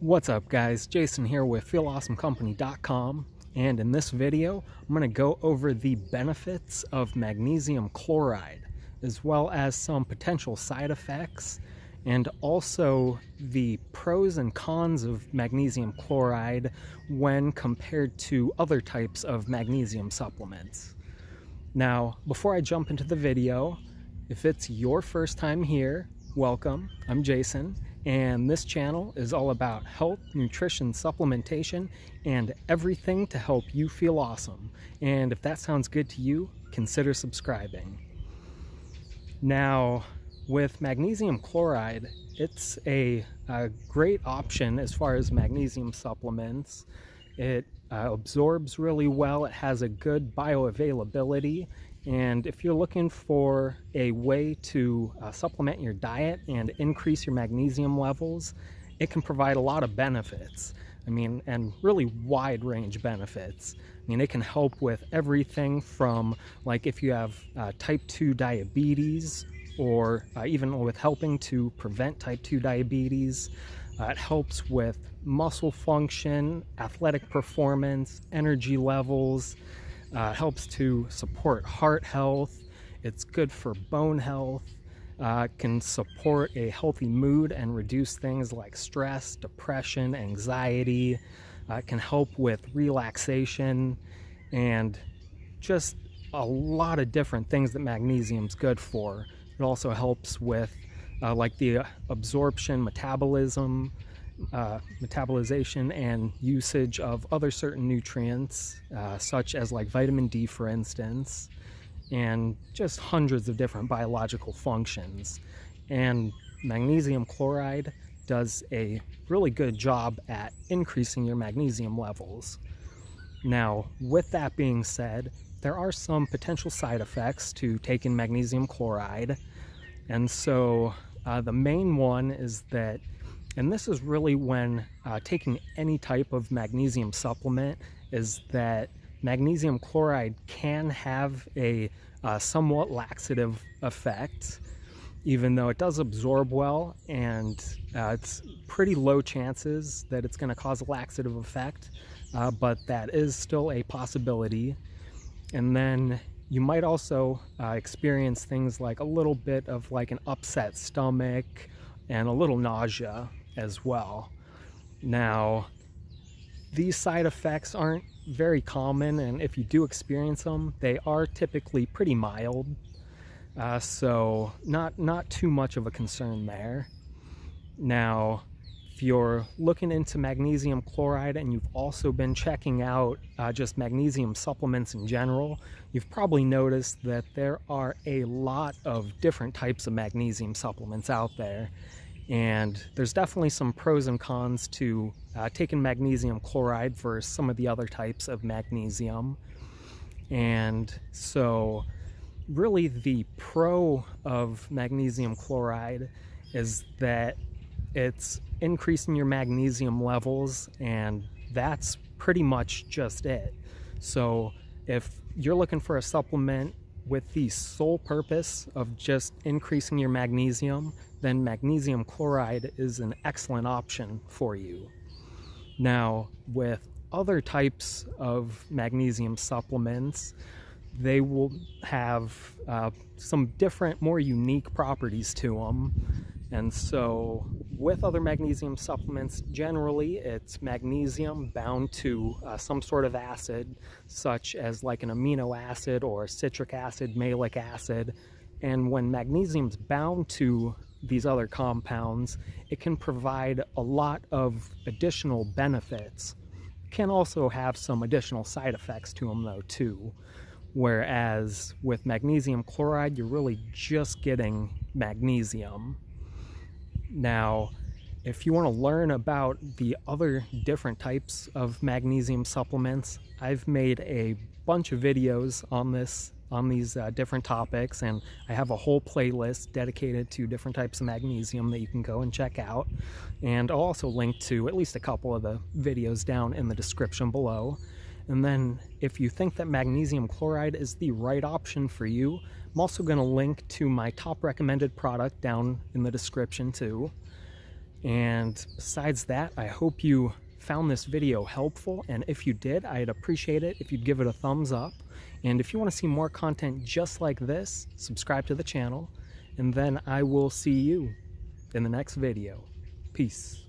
What's up guys, Jason here with FeelAwesomeCompany.com and in this video I'm going to go over the benefits of magnesium chloride as well as some potential side effects and also the pros and cons of magnesium chloride when compared to other types of magnesium supplements. Now before I jump into the video, if it's your first time here, welcome, I'm Jason and this channel is all about health, nutrition, supplementation, and everything to help you feel awesome. And if that sounds good to you, consider subscribing. Now, with magnesium chloride, it's a, a great option as far as magnesium supplements. It uh, absorbs really well, it has a good bioavailability, and if you're looking for a way to uh, supplement your diet and increase your magnesium levels, it can provide a lot of benefits. I mean, and really wide range benefits. I mean, it can help with everything from like if you have uh, type 2 diabetes or uh, even with helping to prevent type 2 diabetes. Uh, it helps with muscle function, athletic performance, energy levels, uh, helps to support heart health. It's good for bone health. Uh, can support a healthy mood and reduce things like stress, depression, anxiety. Uh, can help with relaxation and just a lot of different things that magnesium's good for. It also helps with uh, like the absorption, metabolism, uh, metabolization and usage of other certain nutrients, uh, such as like vitamin D, for instance, and just hundreds of different biological functions. And magnesium chloride does a really good job at increasing your magnesium levels. Now, with that being said, there are some potential side effects to taking magnesium chloride. And so uh, the main one is that and this is really when uh, taking any type of magnesium supplement is that magnesium chloride can have a uh, somewhat laxative effect, even though it does absorb well and uh, it's pretty low chances that it's going to cause a laxative effect, uh, but that is still a possibility. And then you might also uh, experience things like a little bit of like an upset stomach and a little nausea as well. Now, these side effects aren't very common, and if you do experience them, they are typically pretty mild. Uh, so not not too much of a concern there. Now, if you're looking into magnesium chloride and you've also been checking out uh, just magnesium supplements in general, you've probably noticed that there are a lot of different types of magnesium supplements out there. And there's definitely some pros and cons to uh, taking magnesium chloride versus some of the other types of magnesium. And so, really, the pro of magnesium chloride is that it's increasing your magnesium levels, and that's pretty much just it. So, if you're looking for a supplement with the sole purpose of just increasing your magnesium, then magnesium chloride is an excellent option for you. Now, with other types of magnesium supplements, they will have uh, some different, more unique properties to them. And so, with other magnesium supplements, generally it's magnesium bound to uh, some sort of acid, such as like an amino acid or citric acid, malic acid. And when magnesium's bound to these other compounds, it can provide a lot of additional benefits. It can also have some additional side effects to them though too. Whereas with magnesium chloride, you're really just getting magnesium. Now, if you want to learn about the other different types of magnesium supplements, I've made a bunch of videos on this on these uh, different topics and I have a whole playlist dedicated to different types of magnesium that you can go and check out. And I'll also link to at least a couple of the videos down in the description below and then if you think that magnesium chloride is the right option for you I'm also going to link to my top recommended product down in the description too And besides that, I hope you found this video helpful. And if you did, I'd appreciate it if you'd give it a thumbs up. And if you want to see more content just like this, subscribe to the channel. And then I will see you in the next video. Peace.